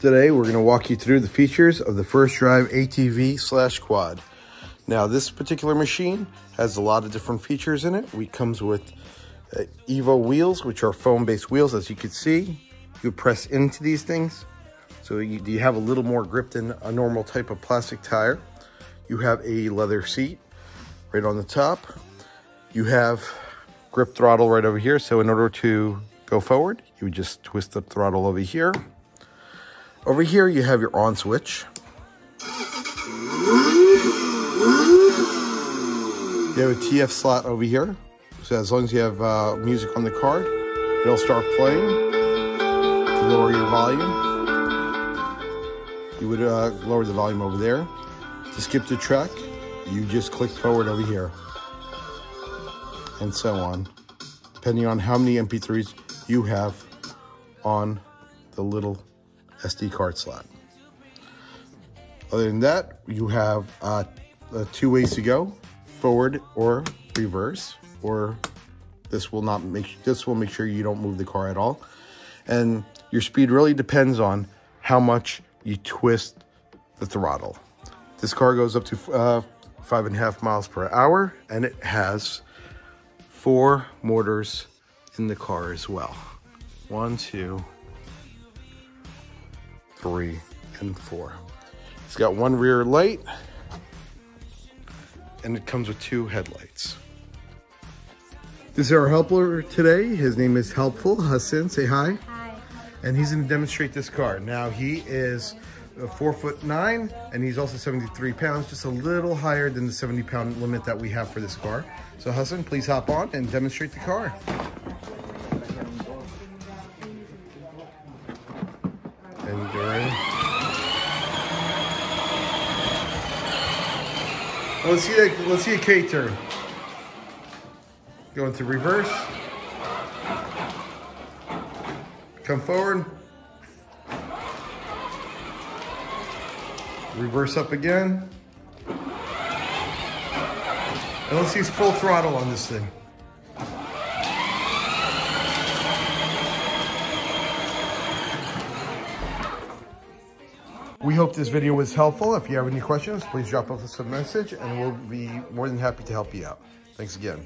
Today we're going to walk you through the features of the First Drive ATV slash quad. Now this particular machine has a lot of different features in it. It comes with uh, EVA wheels, which are foam based wheels as you can see. You press into these things. So you, you have a little more grip than a normal type of plastic tire. You have a leather seat right on the top. You have grip throttle right over here. So in order to go forward, you would just twist the throttle over here. Over here, you have your on switch. You have a TF slot over here. So as long as you have uh, music on the card, it'll start playing to lower your volume. You would uh, lower the volume over there. To skip the track, you just click forward over here. And so on, depending on how many MP3s you have on the little SD card slot. Other than that, you have uh, uh, two ways to go, forward or reverse, or this will not make, this will make sure you don't move the car at all. And your speed really depends on how much you twist the throttle. This car goes up to uh, five and a half miles per hour, and it has four motors in the car as well. One, two, three, and four. It's got one rear light, and it comes with two headlights. This is our helper today. His name is Helpful Hassan. Say hi. Hi. And he's going to demonstrate this car. Now he is four foot nine, and he's also 73 pounds, just a little higher than the 70 pound limit that we have for this car. So Hassan, please hop on and demonstrate the car. And you're. Let's see a, let's see a K turn. Go into reverse. Come forward. Reverse up again. And let's use full throttle on this thing. We hope this video was helpful. If you have any questions, please drop us a message and we'll be more than happy to help you out. Thanks again.